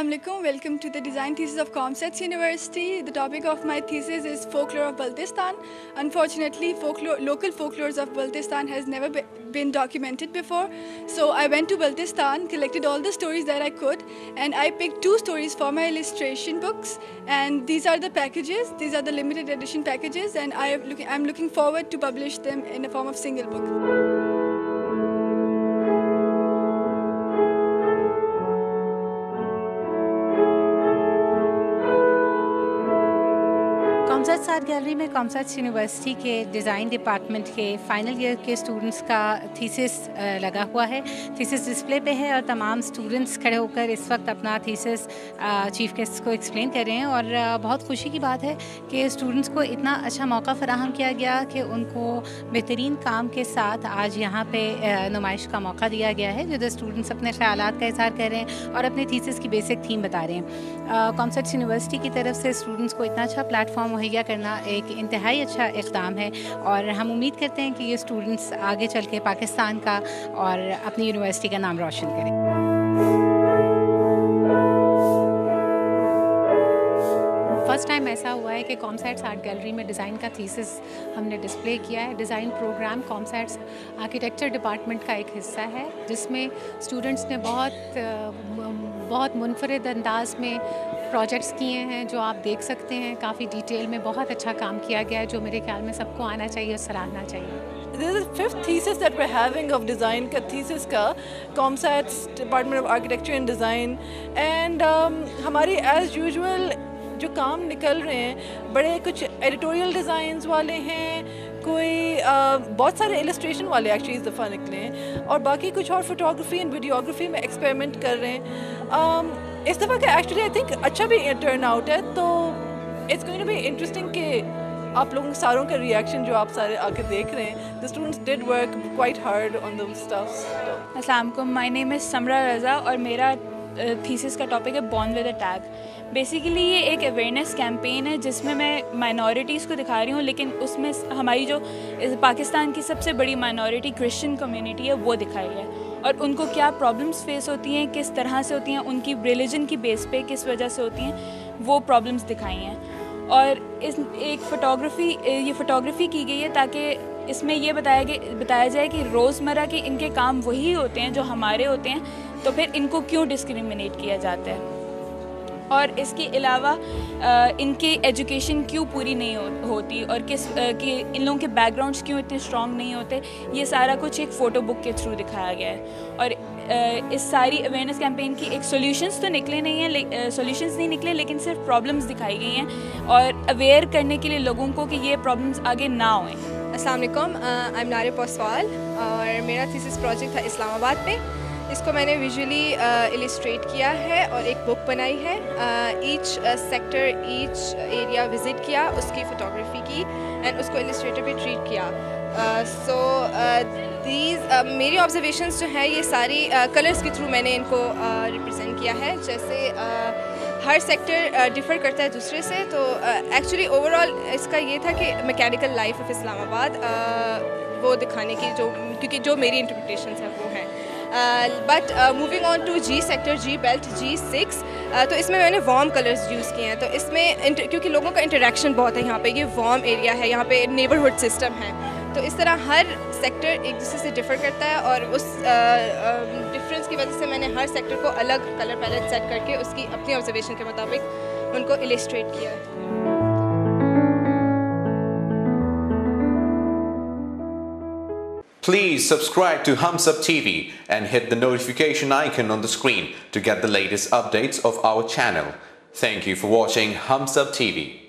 Assalamu alaikum. Welcome to the design thesis of Comsets University. The topic of my thesis is folklore of Baltistan. Unfortunately, folklore, local folklores of Baltistan has never be, been documented before. So I went to Baltistan, collected all the stories that I could, and I picked two stories for my illustration books. And these are the packages. These are the limited edition packages, and I am looking, I'm looking forward to publish them in a form of single book. COMSATS art gallery में COMSATS university के design department के final year के students का thesis लगा हुआ है। Thesis display पे है और तमाम स्टूडेंट्स खड़े होकर इस वक्त अपना थीसिस चीफ गेस्ट को एक्सप्लेन कर रहे हैं और बहुत खुशी की बात है कि स्टूडेंट्स को इतना अच्छा मौका फ़राहम किया गया कि उनको बेहतरीन काम के साथ आज यहाँ पर नुमाइश का मौका दिया गया है, जिधर स्टूडेंट्स अपने ख्याल का इजहार कर रहे हैं और अपने थीसिस की बेसिक थीम बता रहे हैं। कॉमसर्ट्स यूनिवर्सिटी की तरफ़ से स्टूडेंट्स को इतना अच्छा प्लेटफॉर्म मुहैया करना एक इंतहाई अच्छा इकदाम है और हम उम्मीद करते हैं कि ये स्टूडेंट्स आगे चल के पाकिस्तान का और अपनी यूनिवर्सिटी का नाम रोशन करें। फ़र्स्ट टाइम ऐसा हुआ है कि कॉमसाइट्स आर्ट गैलरी में डिज़ाइन का थीसिस हमने डिस्प्ले किया है। Design program COMSATS architecture department का एक हिस्सा है, जिसमें स्टूडेंट्स ने बहुत बहुत मुनफरद अंदाज में प्रोजेक्ट्स किए हैं जो आप देख सकते हैं काफ़ी डिटेल में बहुत अच्छा काम किया गया है जो मेरे ख्याल में सबको आना चाहिए और सराहना चाहिए This is fifth thesis that we're having of design का thesis का ComSats Department of Architecture and Design and um, हमारी as usual जो काम निकल रहे हैं बड़े कुछ एडिटोरियल डिज़ाइंस वाले हैं कोई आ, बहुत सारे इलस्ट्रेशन वाले एक्चुअली इस दफ़ा निकले हैं और बाकी कुछ और फोटोग्राफी एंड वीडियोग्राफी में एक्सपेरिमेंट कर रहे हैं। इस दफ़ा का एक्चुअली आई थिंक अच्छा भी टर्न आउट है तो it's going to be interesting के आप लोगों सारों का रिएक्शन जो आप सारे आके देख रहे हैं। The students did work quite hard on the stuffs अस्सलाम my name is Samra Raza और मेरा थीसिस का टॉपिक है born with a tag basically ये एक अवेयरनेस कैंपेन है, जिसमें मैं माइनॉरिटीज़ को दिखा रही हूँ, लेकिन उसमें हमारी जो पाकिस्तान की सबसे बड़ी माइनॉरिटी क्रिश्चियन कम्युनिटी है, वो दिखाई है। और उनको क्या प्रॉब्लम्स फेस होती हैं, किस तरह से होती हैं, उनकी रिलीजन की बेस पे किस वजह से होती हैं, वो प्रॉब्लम्स दिखाई हैं। और इस, एक फ़ोटोग्राफ़ी ये फ़ोटोग्राफ़ी की गई है, ताकि इसमें ये बताया गया, बताया जाए कि रोज़मर्रा के इनके काम वही होते हैं, जो हमारे होते हैं तो फिर इनको क्यों डिस्क्रिमिनेट किया जाता है? और इसके अलावा इनकी एजुकेशन क्यों पूरी नहीं हो, होती? और किस कि इन लोगों के बैकग्राउंड्स क्यों इतने स्ट्रॉन्ग नहीं होते? ये सारा कुछ एक फ़ोटो बुक के थ्रू दिखाया गया है। और इस सारी अवेयरनेस कैंपेन की एक सॉल्यूशंस तो निकले नहीं हैं सॉल्यूशंस नहीं निकले लेकिन सिर्फ़ प्रॉब्लम्स दिखाई गई हैं। और अवेयर करने के लिए लोगों को कि ये प्रॉब्लम्स आगे ना होएँ वालेकुम आई एम नारे पोसवाल और मेरा थीसिस प्रोजेक्ट था इस्लामाबाद पे इसको मैंने विजुअली इलिस्ट्रेट uh, किया है और एक बुक बनाई है। Each sector each area visit किया उसकी फ़ोटोग्राफी की एंड उसको इलिस्ट्रेटर पे ट्रीट किया। सो दीज मेरी ऑब्जर्वेशंस जो हैं ये सारी कलर्स uh, के थ्रू मैंने इनको रिप्रेजेंट uh, किया है। जैसे हर सेक्टर डिफ़र करता है दूसरे से तो एक्चुअली ओवरऑल इसका ये था कि मैकेनिकल लाइफ ऑफ़ इस्लामाबाद वो दिखाने की जो क्योंकि जो मेरी इंटरप्रटेशन है वो हैं। But moving on to G sector G belt G six तो इसमें मैंने वार्म कलर्स यूज़ किए हैं। तो इसमें क्योंकि लोगों का इंटरेक्शन बहुत है यहाँ पे, ये वार्म एरिया है, यहाँ पे नेबरहुड सिस्टम है। तो इस तरह हर सेक्टर एक दूसरे से डिफ़र करता है और उस डिफरेंस की वजह से मैंने हर सेक्टर को अलग कलर पैलेट सेट करके उसकी अपनी ऑब्जर्वेशन के मुताबिक उनको इलिस्ट्रेट किया है। Please subscribe to Hums Up TV and hit the notification icon on the screen to get the latest updates of our channel. Thank you for watching Hums Up TV.